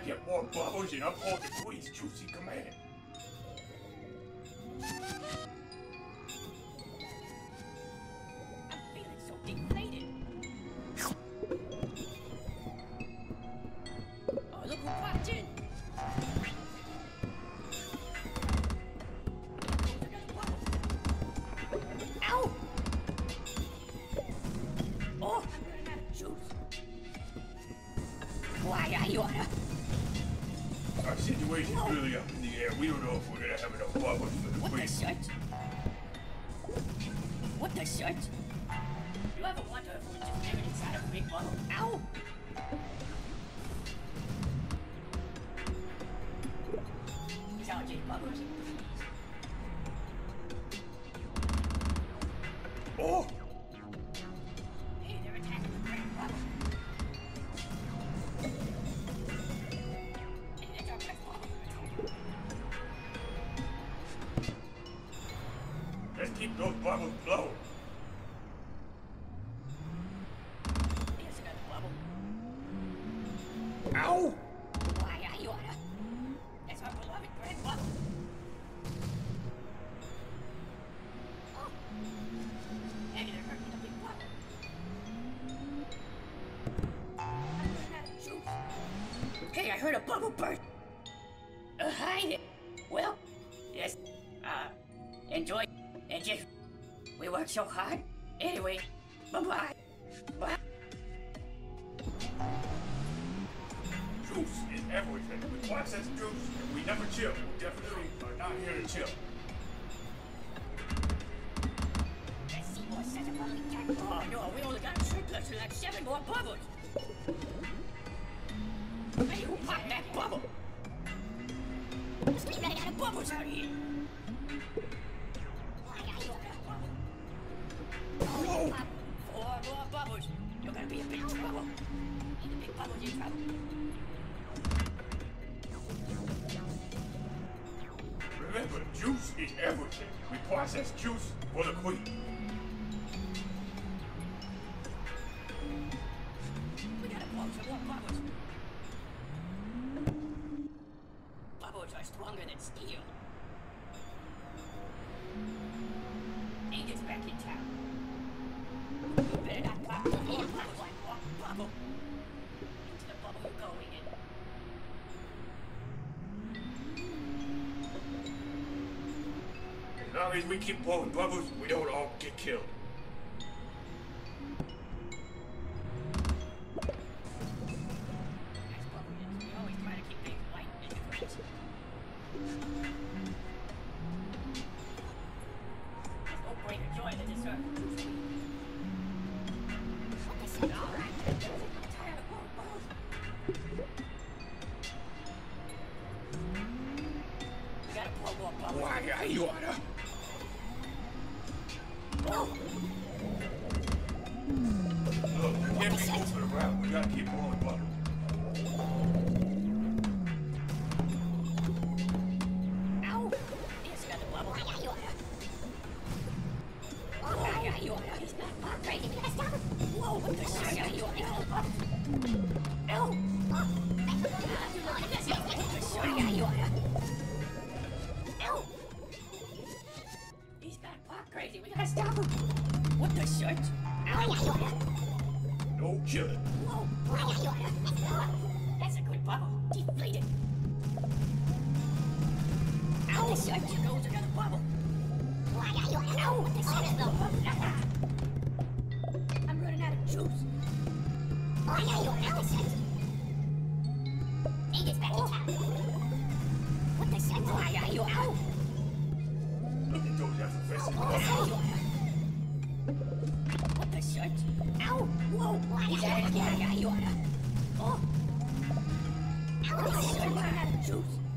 We get more bubbles and uphold the queen's juicy command. Up in the air. We don't know if we're gonna have enough bubbles for the What the shit? What the shit? You ever wonder if we're just inside a big bubble? Ow! These are just bubbles. Oh! Let's keep those bubbles bubble. Ow! Why, I oughta. That's our beloved great bubble. Oh. Hey, they're hurting big bubble. Hey, I heard a bubble burst. And just. We worked so hard. Anyway, bye bye. Bye. Juice is everything. We process juice and we never chill. We definitely are not here to chill. Let's see more set of bubbly cat. Oh no, we only got triplets and like seven more bubbles. Hey, who popped that bubble? Let's keep running out of bubbles out here. Be in big trouble. The big in trouble. Remember, juice is everything. We process juice for the queen. We gotta blow some more bubbles. Bubbles are stronger than steel. Bubble. Into the bubble you're going in. As long as we keep blowing bubbles, we don't all get killed. Bubbles. Why are you on a... Look, we can't be moving around. We gotta keep blowing bubbles. Good bubble. Deflate it. Ow! There goes another bubble. Ow! What the shit is the bubble? I'm running out of juice. What the shit? Ow! Look at those effervescent bubbles. What the shit? Ow! Whoa! He's at it again. Oh! What the shit? I'm running out of juice. Hey, stop that!